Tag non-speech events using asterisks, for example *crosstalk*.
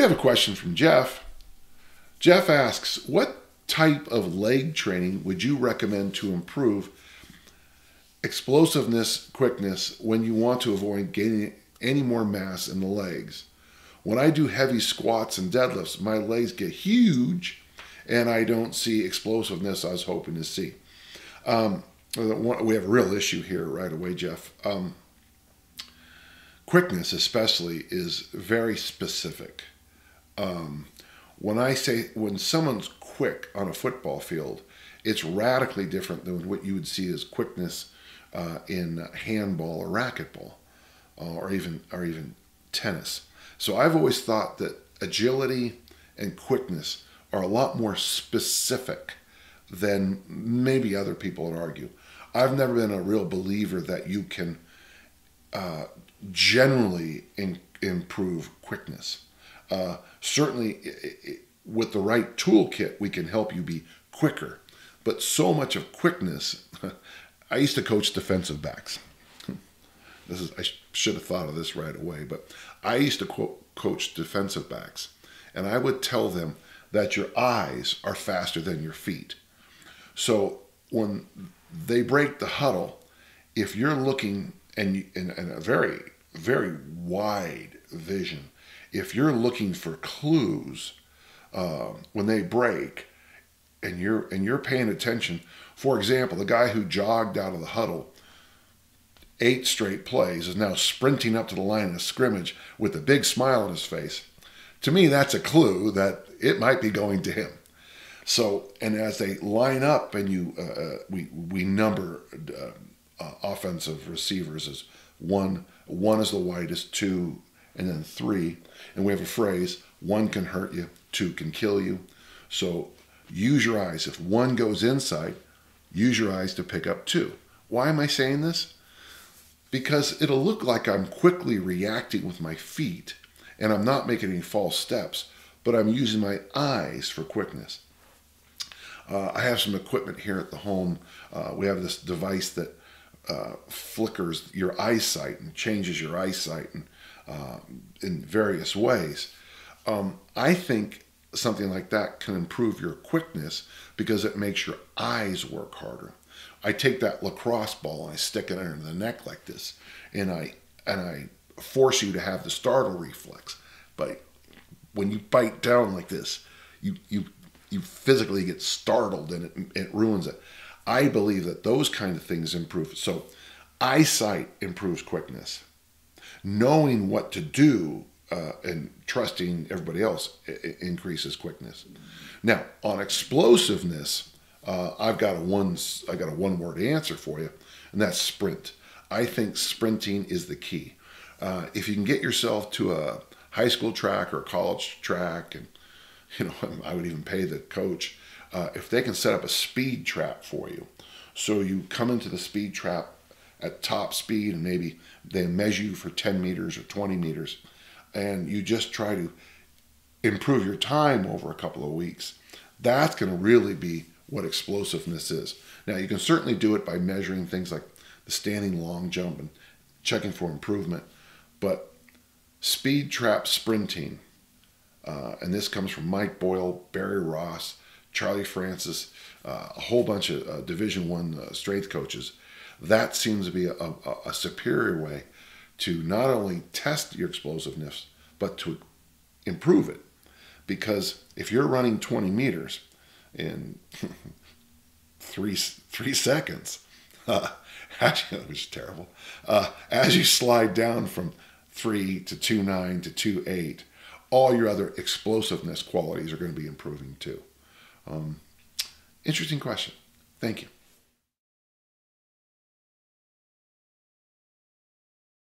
We have a question from Jeff. Jeff asks, What type of leg training would you recommend to improve explosiveness, quickness when you want to avoid gaining any more mass in the legs? When I do heavy squats and deadlifts, my legs get huge and I don't see explosiveness I was hoping to see. Um, we have a real issue here right away, Jeff. Um, quickness, especially, is very specific. Um, when I say when someone's quick on a football field, it's radically different than what you would see as quickness uh, in handball or racquetball, uh, or even or even tennis. So I've always thought that agility and quickness are a lot more specific than maybe other people would argue. I've never been a real believer that you can uh, generally in, improve quickness. Uh, certainly, it, it, with the right toolkit, we can help you be quicker. But so much of quickness, *laughs* I used to coach defensive backs. *laughs* This is I should have thought of this right away, but I used to coach defensive backs, and I would tell them that your eyes are faster than your feet. So when they break the huddle, if you're looking and in a very very wide vision, if you're looking for clues uh, when they break, and you're and you're paying attention. For example, the guy who jogged out of the huddle eight straight plays is now sprinting up to the line of scrimmage with a big smile on his face. To me, that's a clue that it might be going to him. So, and as they line up, and you, uh, uh we we number uh, uh, offensive receivers as one, one is the widest, two, and then three, and we have a phrase: one can hurt you, two can kill you. So use your eyes. If one goes inside, use your eyes to pick up two. Why am I saying this? Because it'll look like I'm quickly reacting with my feet and I'm not making any false steps, but I'm using my eyes for quickness. Uh, I have some equipment here at the home. Uh, we have this device that uh, flickers your eyesight and changes your eyesight in, uh, in various ways. Um, I think something like that can improve your quickness because it makes your eyes work harder. I take that lacrosse ball and I stick it under the neck like this, and I and I force you to have the startle reflex. But when you bite down like this, you you you physically get startled and it, it ruins it. I believe that those kind of things improve. So eyesight improves quickness. Knowing what to do uh, and trusting everybody else increases quickness. Now, on explosiveness, uh, I've got a one I got a one word answer for you, and that's sprint. I think sprinting is the key. Uh, if you can get yourself to a high school track or college track, and *laughs* you know, I would even pay the coach uh, if they can set up a speed trap for you. So you come into the speed trap at top speed, and maybe they measure you for 10 meters or 20 meters and you just try to improve your time over a couple of weeks, that's going to really be what explosiveness is. Now, you can certainly do it by measuring things like the standing long jump and checking for improvement, but speed trap sprinting, uh, and this comes from Mike Boyle, Barry Ross, Charlie Francis, uh, a whole bunch of uh, Division One uh, strength coaches. That seems to be a, a, a superior way to not only test your explosiveness, but to improve it. Because if you're running 20 meters in *laughs* three, three seconds, uh, *laughs* actually, which is terrible, uh, as you slide down from 3 to 2.9 to 2.8, all your other explosiveness qualities are going to be improving too. Um, interesting question. Thank you.